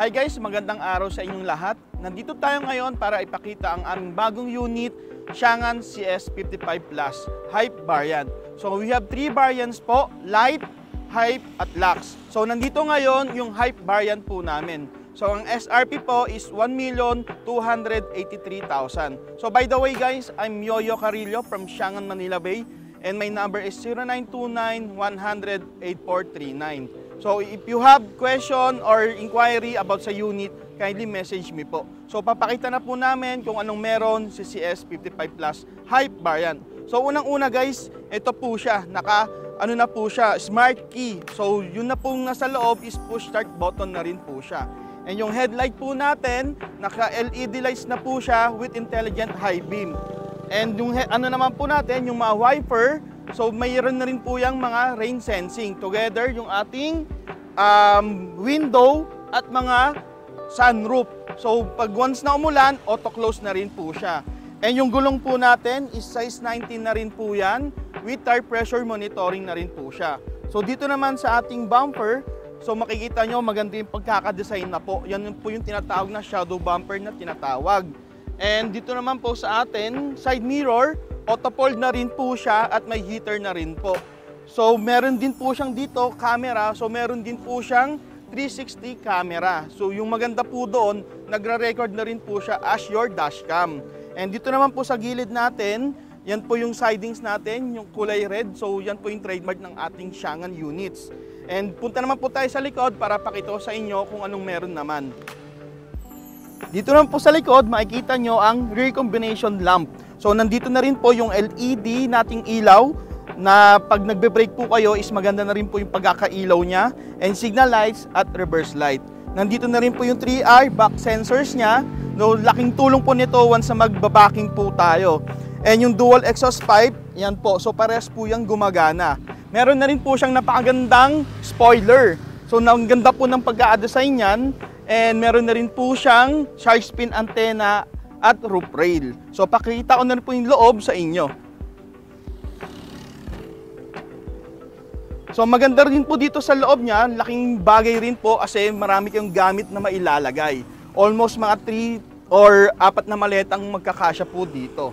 Hi guys, magandang araw sa inyong lahat. Nandito tayo ngayon para ipakita ang aming bagong unit, Shangan CS55 Plus Hype variant. So we have three variants po, Light, Hype at Lux. So nandito ngayon yung Hype variant po namin. So ang SRP po is 1,283,000. So by the way guys, I'm Yoyo Carillo from Shangan, Manila Bay and my number is 0929-100-8439. So if you have question or inquiry about sa unit, kindly message me po. So papakita na po namin kung anong meron si CS55 Plus Hype variant. So unang-una guys, ito po siya, naka ano na po siya, smart key. So yun na pong nasa loob is push start button na rin po siya. And yung headlight po natin, naka LED lights na po siya with intelligent high beam. And yung ano naman po natin, yung mga wiper, so mayroon na rin po yung mga rain sensing. Together yung ating um, window at mga sunroof. So pag once na umulan, auto-close na rin po siya. And yung gulong po natin is size 19 na rin po yan with tire pressure monitoring na rin po siya. So dito naman sa ating bumper, so makikita nyo maganda yung pagkakadesign na po. Yan po yung tinatawag na shadow bumper na tinatawag. And dito naman po sa atin, side mirror, auto-fold na rin po siya at may heater na rin po. So meron din po siyang dito camera, so meron din po siyang 360 camera. So yung maganda po doon, nagre-record na rin po siya as your dashcam. And dito naman po sa gilid natin, yan po yung sidings natin, yung kulay red. So yan po yung trademark ng ating Shangan units. And punta naman po tayo sa likod para pakita sa inyo kung anong meron naman. Dito naman po sa likod, makikita nyo ang rear combination lamp. So nandito na rin po yung LED nating ilaw na pag nagbe-brake po kayo is maganda na rin po yung pagkakailaw niya and signal lights at reverse light. Nandito na rin po yung 3R back sensors niya. No, laking tulong po nito once na magbabaking po tayo. And yung dual exhaust pipe, yan po. So parehas po yung gumagana. Meron na rin po siyang napakagandang spoiler. So ang ganda po ng pagka-design niyan. And meron na rin po siyang shark fin antenna at roof rail. So pakita ko na rin po yung loob sa inyo. So maganda rin po dito sa loob niya, laking bagay rin po kasi marami kayong gamit na mailalagay. Almost mga 3 or apat na maletang magkakasya po dito.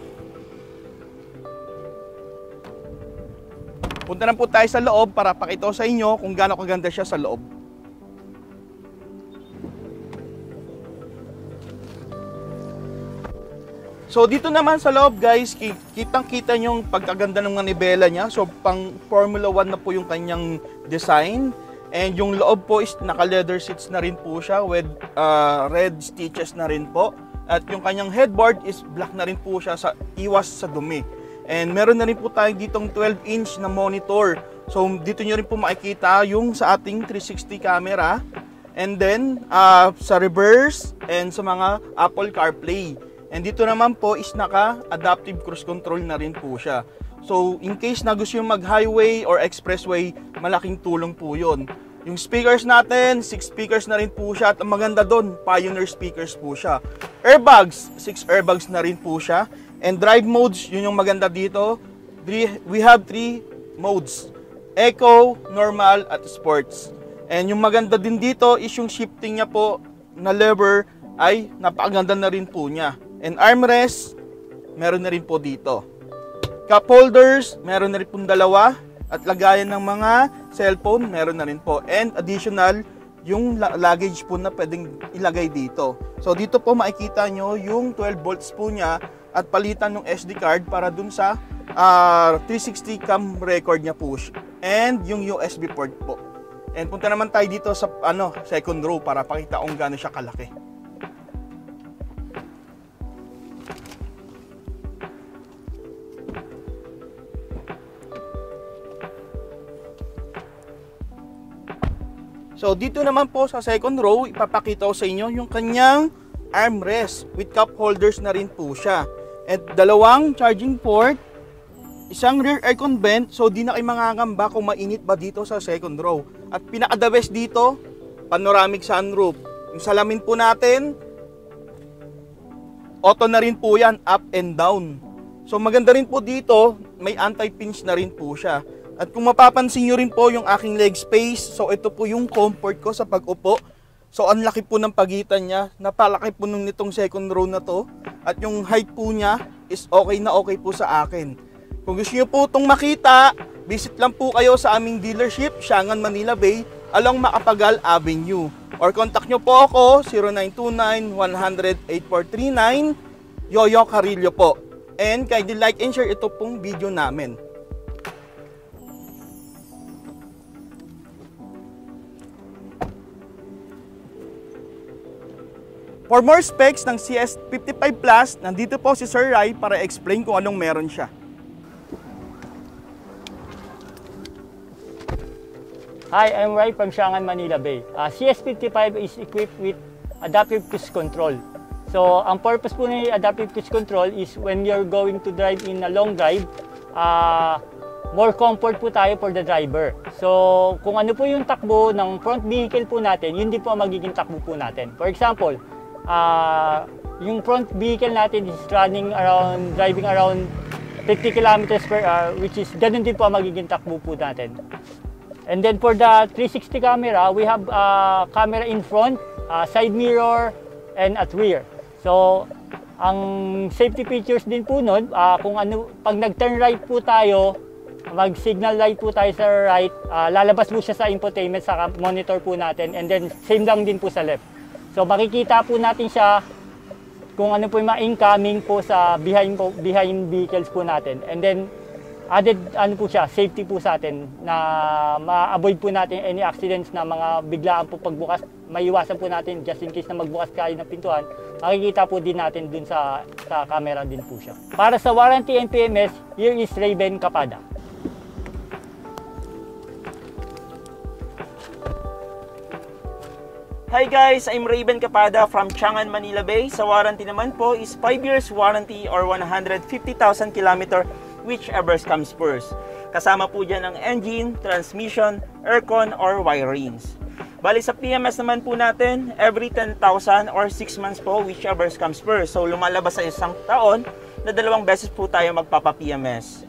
Punta na po tayo sa loob para pakita sa inyo kung gaano kaganda siya sa loob. So dito naman sa loob guys, ki- kitang-kita yung pagkaganda ng manibela niya. So pang Formula 1 na po yung kanyang design. And yung loob po is naka-leather seats na rin po siya with uh, red stitches na rin po. At yung kanyang headboard is black na rin po siya sa iwas sa dumi. And meron na rin po tayo ditong 12-inch na monitor. So dito nyo rin po makikita yung sa ating 360 camera. And then uh, sa reverse and sa mga Apple CarPlay. And dito naman po is naka-adaptive cruise control na rin po siya. So, in case na gusto yung mag-highway or expressway, malaking tulong po yun. Yung speakers natin, 6 speakers na rin po siya. At ang maganda doon, Pioneer speakers po siya. Airbags, 6 airbags na rin po siya. And drive modes, yun yung maganda dito. Three- We have 3 modes. Eco, Normal, at Sports. And yung maganda din dito is yung shifting niya po na lever ay napakaganda na rin po niya. And armrest, meron na rin po dito. Cup holders, meron na rin po dalawa. At lagayan ng mga cellphone, meron na rin po. And additional, yung luggage po na pwedeng ilagay dito. So dito po makikita nyo yung 12 volts po niya at palitan ng SD card para dun sa ah, 360 cam record niya po. And yung USB port po. And punta naman tayo dito sa ano, second row para pakita kung gaano siya kalaki. So dito naman po sa second row, ipapakita ko sa inyo yung kanyang armrest with cup holders na rin po siya. At dalawang charging port, isang rear aircon vent, so di na kayo mangangamba kung mainit ba dito sa second row. At pinaka-the best dito, panoramic sunroof. Yung salamin po natin, auto na rin po yan, up and down. So maganda rin po dito, may anti-pinch na rin po siya. At kung mapapansin nyo rin po yung aking leg space, so ito po yung comfort ko sa pag-upo. So ang laki po ng pagitan niya, napalaki po nung nitong second row na to at yung height po niya is okay na okay po sa akin. Kung gusto niyo po itong makita, visit lang po kayo sa aming dealership, Siangan, Manila Bay, along Macapagal Avenue. Or contact nyo po ako, 0929-100-8439, Yoyo Carillo po. And kindly like and share ito pong video namin. For more specs ng CS55 Plus, nandito po si Sir Rai para explain kung anong meron siya. Hi, I'm Rai from Siangan, Manila Bay. Uh, CS55 is equipped with adaptive cruise control. So, ang purpose po ng adaptive cruise control is when you're going to drive in a long drive, uh, more comfort po tayo for the driver. So, kung ano po yung takbo ng front vehicle po natin, yun din po ang magiging takbo po natin. For example, uh, yung front vehicle natin is running around, driving around 50 kilometers per hour, which is ganun din po ang magiging takbo po natin. And then for the 360 camera, we have uh, camera in front, uh, side mirror, and at rear. So, ang safety features din po nun, uh, kung ano, pag nag-turn right po tayo, mag-signal light po tayo sa right, uh, lalabas po siya sa infotainment sa monitor po natin, and then same lang din po sa left. So, makikita po natin siya kung ano po yung incoming po sa behind, po, behind vehicles po natin. And then, added ano po siya, safety po sa atin na ma-avoid po natin any accidents na mga biglaan po pagbukas, maiwasan po natin just in case na magbukas kayo ng pintuan, makikita po din natin dun sa, sa camera din po siya. Para sa warranty and PMS, here is Raven Kapada. Hi guys, I'm Raven Kapada from Chang'an, Manila Bay. Sa warranty naman po is 5 years warranty or 150,000 km whichever comes first. Kasama po dyan ang engine, transmission, aircon, or wirings. Bali sa PMS naman po natin, every 10,000 or 6 months po, whichever comes first. So lumalabas sa isang taon na dalawang beses po tayo magpapa-PMS.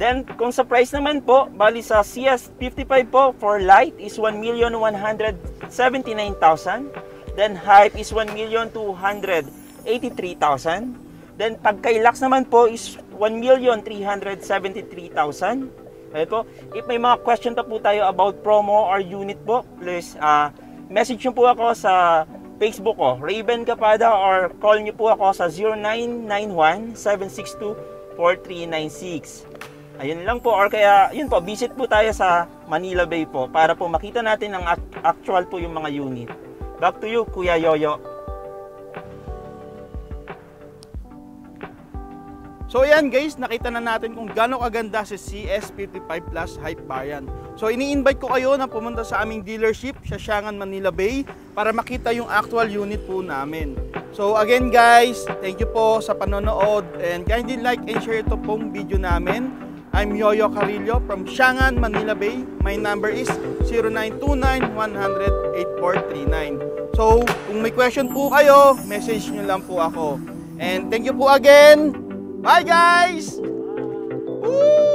Then, kung sa price naman po, bali sa CS55 po for light is 1,179,000. Then hype is 1,283,000. Then pag kay Lux naman po is 1,373,000. Ayun po. If may mga question pa po tayo about promo or unit po, please uh, message nyo po ako sa Facebook ko, Raven Kapada or call nyo po ako sa 0991-762-4396. Ayun lang po or kaya yun po, visit po tayo sa Manila Bay po para po makita natin ang actual po yung mga unit. Back to you, Kuya Yoyo. So ayan guys, nakita na natin kung gaano kaganda si CS55 Plus Hype variant. So ini-invite ko kayo na pumunta sa aming dealership sa Siangan, Manila Bay para makita yung actual unit po namin. So again guys, thank you po sa panonood and kindly like and share ito pong video namin. I'm Yoyo Carillo from Siangan, Manila Bay. My number is 0929-100-8439. So kung may question po kayo, message nyo lang po ako. And thank you po again. Bye guys! Woo!